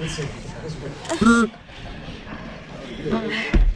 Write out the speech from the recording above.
Listen.